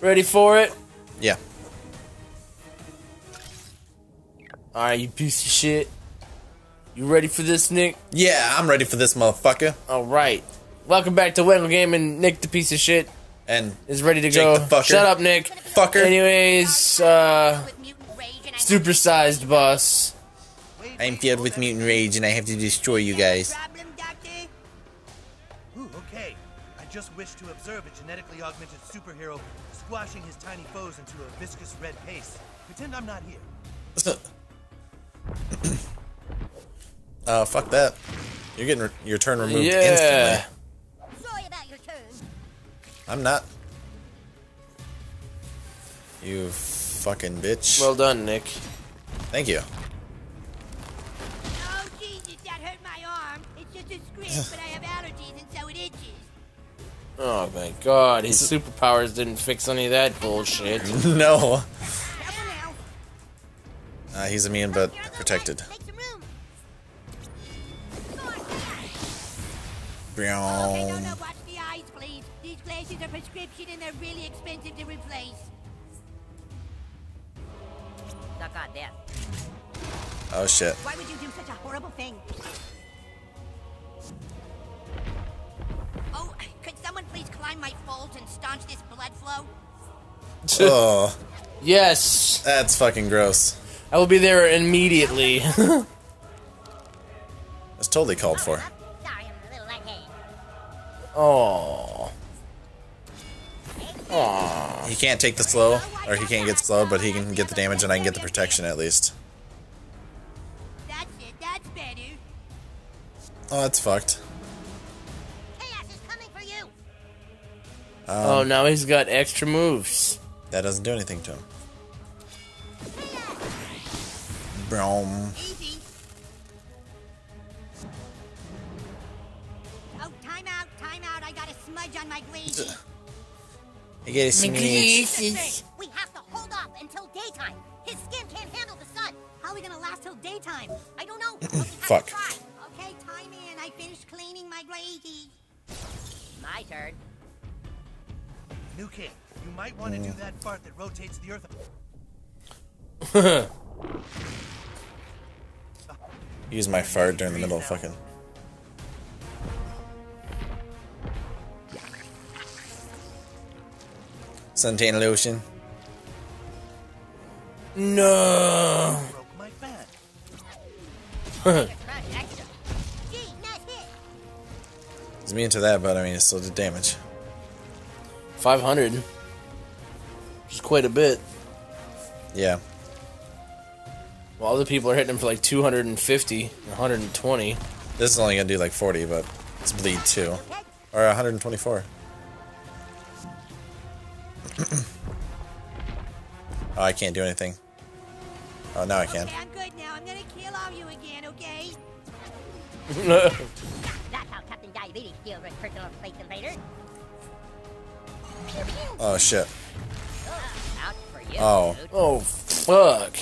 Ready for it? Yeah. Alright, you piece of shit. You ready for this, Nick? Yeah, I'm ready for this motherfucker. Alright. Welcome back to Wangle Gaming. Nick, the piece of shit, And is ready to Jake go. the fucker. Shut up, Nick. Fucker. Anyways, uh, supersized boss. I'm filled with mutant rage and I have to destroy you guys. Just wish to observe a genetically augmented superhero squashing his tiny foes into a viscous red paste. Pretend I'm not here. Oh, fuck that. You're getting re- your turn removed Yeah. instantly. Sorry about your turn. I'm not. You fucking bitch. Well done, Nick. Thank you. Oh, Jesus, that hurt my arm. It's just a script, Oh my god, his superpowers didn't fix any of that bullshit. no. Careful now. Uh, he's immune but You're on the protected. left. Make some room. Okay, no, no, watch the eyes, please. These glasses are prescription and they're really expensive to replace. Suck on this. Oh shit. Why would you do such a horrible thing? Oh, could someone please climb my folds and staunch this blood flow? oh, yes, that's fucking gross. I will be there immediately. That's totally called for. Sorry, I'm a little lightheaded. oh. He can't take the slow, or he can't get slowed, but he can get the damage and I can get the protection at least. That's it, that's better. Oh, that's fucked. Oh, um, now he's got extra moves. That doesn't do anything to him. Brown. Easy. Oh, time out, time out. I got a smudge on my glaze. He get a smidge. We have to hold off until daytime. His skin can't handle the sun. How are we gonna last till daytime? I don't know. but we have to Fuck. Okay, time in. I finished cleaning my glazy. My turn. New kid, you might want to do that fart that rotates the earth. Use my fart during the middle of fucking. Suntan lotion. No. Broke my fan. Crush extra. Gee, nice hit. He's immune to that, but I mean, it still did damage. 500. Which is quite a bit. Yeah. While other people are hitting him for like 250, 120. This is only gonna do like 40, but it's bleed too. Or 124. oh, I can't do anything. Oh, now I can. Okay, I'm good now. I'm gonna kill all you again, okay? That's how Captain Diabetes deals with personal space invaders. Oh, shit. Out for you. Oh. oh, fuck.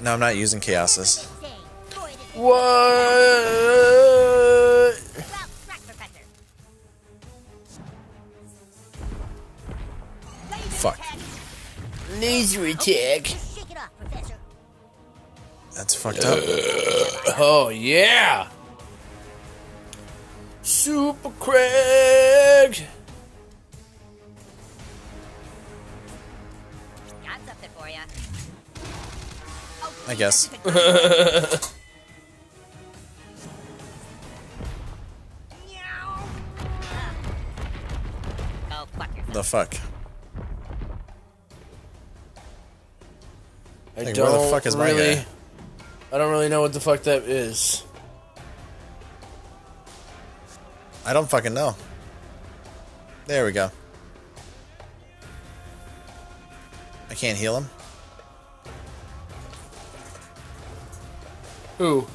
No, I'm not using Chaoses. Say, boy, this is What? well, track professor. Laser Fuck. attack. Laser attack. Just shake it off, professor. That's fucked up. Uh, oh, yeah. Super Craig. Got something for ya. Oh, I guess. Meow. Go fuck yourself. The fuck? I Like, don't where the fuck is my really. guy? I don't really know what the fuck that is. I don't fucking know. There we go. I can't heal him. Who?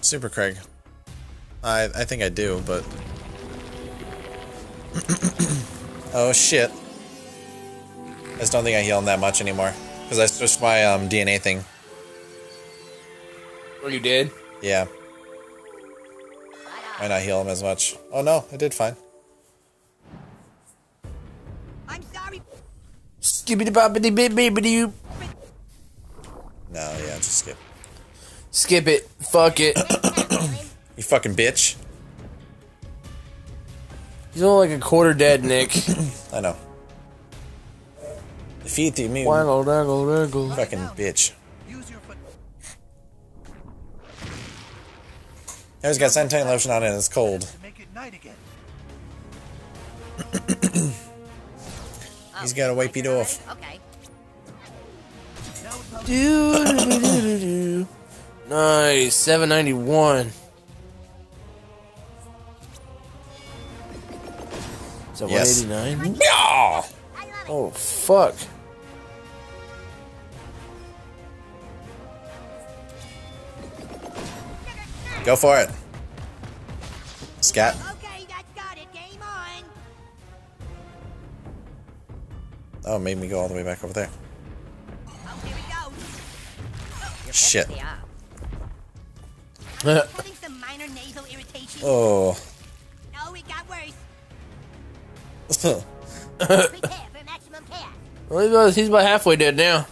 Super Craig. I I think I do, but oh shit! I just don't think I heal him that much anymore because I switched my um, DNA thing. Oh, you did? Yeah, why not heal him as much. Oh no, I did fine. I'm sorry. Skibbity bobbity bit bibbity you. No, yeah, just skip. Skip it. Fuck it. you fucking bitch. He's only like a quarter dead, Nick. I know. Defeat the immune. Waggle, waggle, waggle. Fucking bitch. He's got suntan lotion on and it's cold. to make it night again. He's gotta wipe it off. Okay. Now would probably Do, do, do, do, do. Nice. 791. Is that Yes. 189? Yeah! I love it. Oh, fuck. Go for it. Scat. Okay, that's got it. Game on. Oh, it made me go all the way back over there. Oh, here we go. Shit. pissing me off. Having some minor nasal irritation. Oh. Oh, it got worse. Prepare for maximum chaos. Well, he's about halfway dead now.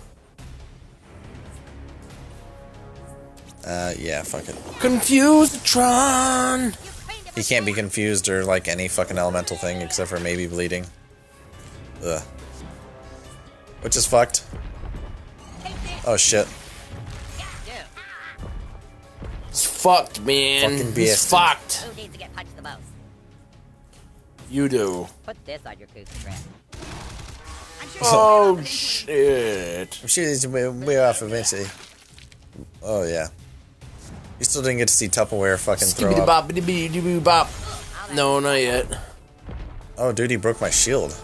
Uh, yeah, fuck it. Confusetron! You've trained it He can't be confused or like any fucking elemental thing except for maybe bleeding. Ugh. Which is fucked. Oh shit. Dude, He's fucked, man. Fucking He's bastard. fucked. who needs to get punched the most? You do. Put this on your goose trap. Sure Oh, you'll shit. I'm sure he's way, way off eventually. Oh yeah. You still didn't get to see Tupperware fucking throw up. bop, biddy biddy doo bop. No, not yet. Oh, dude, he broke my shield.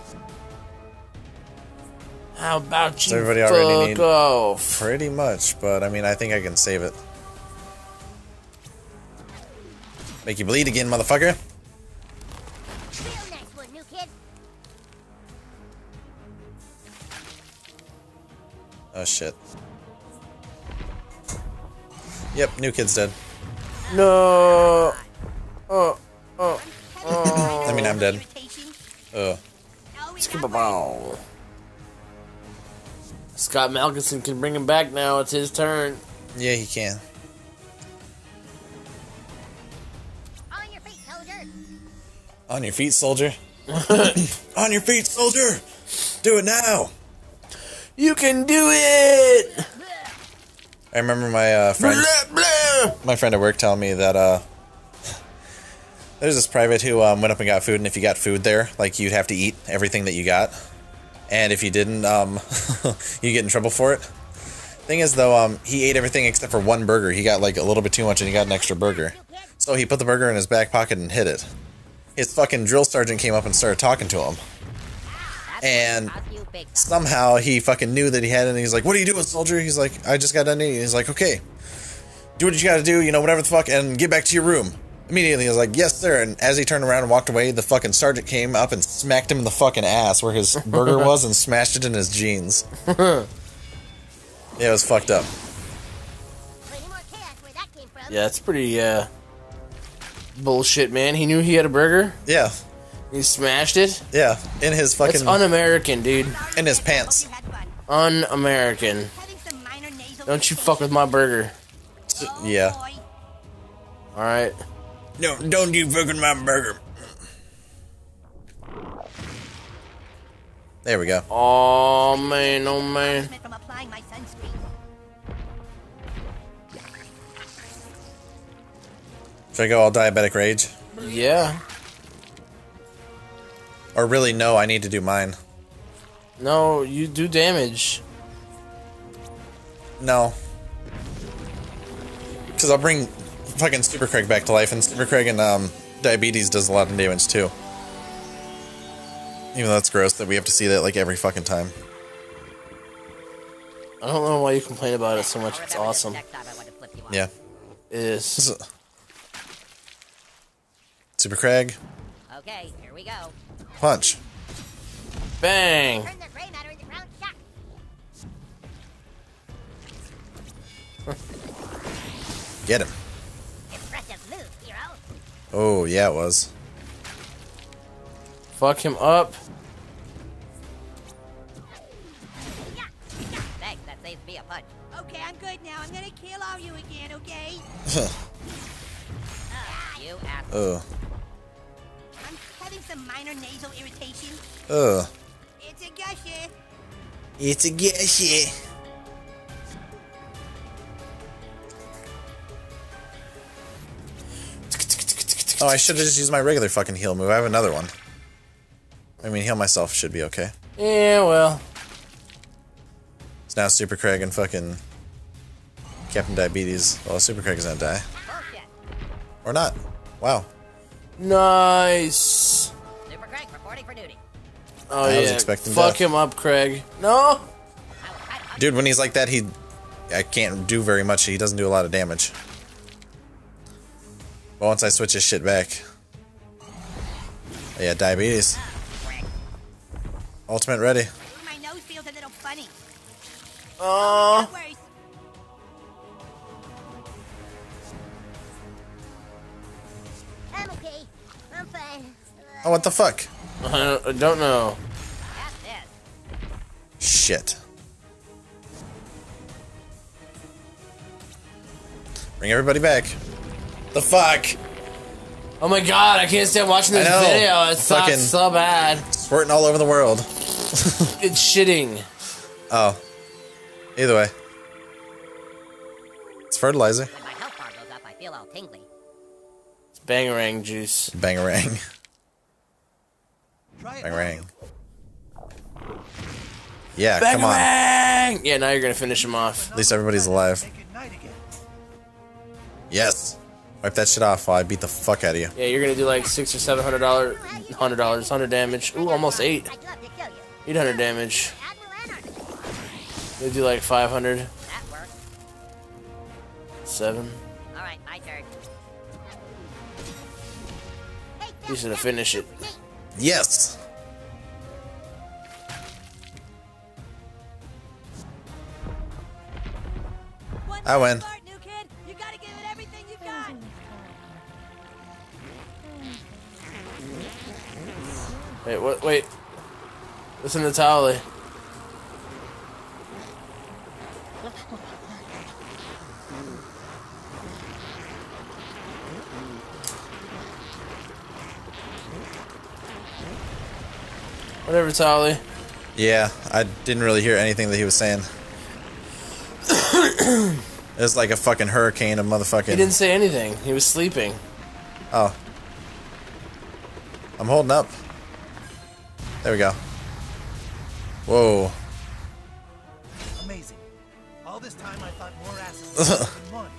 How about you Does everybody already fuck need- off? Pretty much, but I mean, I think I can save it. Make you bleed again, motherfucker. Real nice one, new kid. Oh shit. Yep, new kid's dead. No. Oh, oh I mean, I'm dead. Ugh. Oh, skip a ball. Scott Malkinson can bring him back now. It's his turn. Yeah, he can. On your feet, soldier. On your feet, soldier. On your feet, soldier. Do it now. You can do it. I remember my uh, friend, Blah, blah. my friend at work telling me that uh, there's this private who um, went up and got food, and if you got food there, like you'd have to eat everything that you got, and if you didn't, um, you get in trouble for it. Thing is, though, um, he ate everything except for one burger. He got like a little bit too much, and he got an extra burger. So he put the burger in his back pocket and hid it. His fucking drill sergeant came up and started talking to him. That's And- what cost you big time. somehow he fucking knew that he had it and he's like, What are you doing, soldier? He's like, I just got done eating. He's like, Okay. Do what you gotta do, you know, whatever the fuck, and get back to your room. Immediately, he was like, Yes, sir. And as he turned around and walked away, the fucking sergeant came up and smacked him in the fucking ass where his burger was and smashed it in his jeans. yeah, it was fucked up. Plenty more chaos where that came from. Yeah, it's pretty uh bullshit, man. He knew he had a burger. Yeah. He smashed it. Yeah. In his That's fucking un-American, dude. in his pants. you. Un-American. Having some minor nasal Don't you fuck with my burger. Oh, Yeah. All right. No, don't you fucking my burger. There we go. Oh man, oh man. From applying my sunscreen. Should I go all diabetic rage? Yeah. Or really, no, I need to do mine. No, you do damage. No. Because I'll bring fucking Super Craig back to life, and Super Craig and um, Diabetes does a lot of damage too. Even though it's gross that we have to see that like every fucking time. I don't know why you complain about it so much. It's awesome. Next time I want to flip you off. Yeah. It is. Super Craig, Okay, here we go. Punch. Bang. Turn the gray matter into ground shock. Get him. Impressive move, hero. Oh, yeah, it was. Fuck him up. saves me a punch. Okay, I'm good now. I'm gonna kill all you again, okay? Ah, you. Oh. Ugh. I'm having some minor nasal irritation. Ugh. It's a gusher. It's a gushy. Oh, I should have just used my regular fucking heal move. I have another one. I mean, heal myself should be okay. Yeah, well. It's now Super Craig and fucking Captain Diabetes. Well, Super Craig is gonna die. Or not. Wow. Nice. Super Craig reporting for duty. Oh, I was yeah. expecting Fuck death. him up, Craig. No! I will try to punch Dude, when he's like that, he... I can't do very much. He doesn't do a lot of damage. But once I switch his shit back... Yeah, Diabetes. Ultimate ready. My nose feels a little funny. Oh. I'm okay. I'm fine. Oh, what the fuck? Uh, I don't, know. Shit. Bring everybody back. The fuck? Oh my god, I can't stand watching this video. It sucks Fucking- so bad. Squirting all over the world. It's shitting. Oh. Either way. It's fertilizer. When my health bar goes up, I feel all tingly. It's bangarang juice. Bangarang. Try it. Bangarang. Yeah, come on. Bangarang! Yeah, now you're gonna finish him off. At least everybody's alive. Make it night again. Yes. Wipe that shit off while I beat the fuck out of you. Yeah, you're gonna do like six or seven hundred dollars, hundred dollars, hundred damage. Ooh, almost eight. I'd love to kill you. Eight hundred damage. They do like five hundred. That works. Seven. All right, my turn. Hey, You should have finished it. Hey, Yes. I win. Start, new kid. You gotta give it everything you've got. Wait, what? Wait. Listen to Towelie. Whatever, Towelie. Yeah, I didn't really hear anything that he was saying. it was like a fucking hurricane of motherfucking. He didn't say anything. He was sleeping. Oh. I'm holding up. There we go. Whoa. Amazing. All this time I thought more asses than one.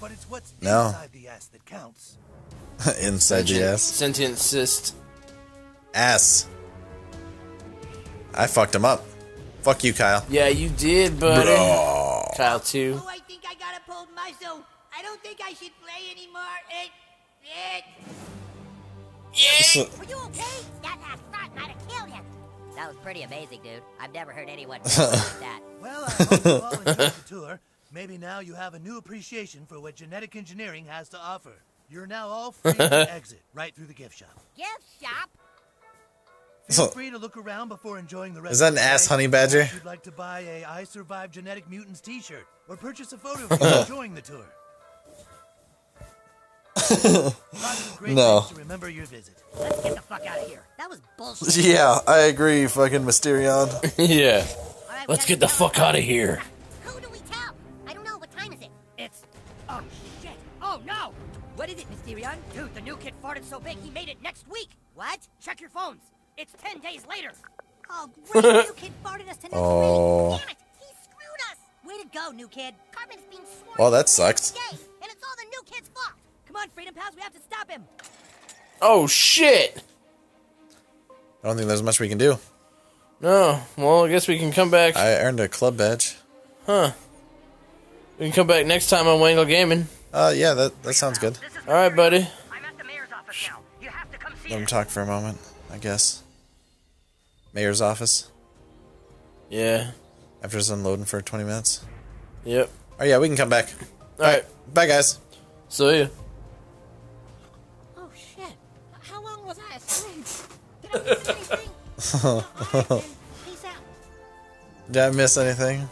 But it's what's No. inside the ass that counts. Inside the ass. Sentient cyst. Ass. I fucked him up. Fuck you, Kyle. Yeah, you did, buddy. Kyle, too. Oh, I think I got a pulled muscle. I don't think I should play anymore. It, it. Are you okay? That last shot might have killed you. That was pretty amazing, dude. I've never heard anyone do like that. Well, I hope you all enjoyed the tour. Maybe now you have a new appreciation for what genetic engineering has to offer. You're now all free to exit right through the gift shop. Gift shop? Feel free to look around before enjoying the rest Is that of an the ass day. honey badger? If you'd like to buy a I Survived Genetic Mutants t-shirt or purchase a photo of you uh-huh. enjoying the tour. Lots of great No. to remember your visit. Let's get the fuck out of here. That was bullshit. Yeah, I agree, fucking Mysterion. yeah. All right, Let's get the gotta fuck out of here. Who do we tell? I don't know. What time is it? It's. Oh, shit. Oh, no. What is it, Mysterion? Dude, the new kid farted so big he made it next week. What? Check your phones. It's 10 days later. Oh, great. new kid farted us to next Oh. week. Damn it. He screwed us. Way to go, new kid. Cartman's being sworn Well, that to sucks. today, and it's all the new kid's fault. Come on, Freedom Pals. We have to stop him. Oh, shit. I don't think there's much we can do. No. Well, I guess we can come back. I earned a club badge. Huh. We can come back next time on Wangle Gaming. Uh, yeah, that, that sounds good. All right, buddy. I'm at the mayor's office now. You have to come see Let him talk for a moment, I guess. Mayor's office. Yeah. After just unloading for 20 minutes. Yep. Oh, yeah, we can come back. All right. Bye, guys. See ya. Oh shit! How long was I asleep? Did I miss anything? All right, then. Peace out. Did I miss anything?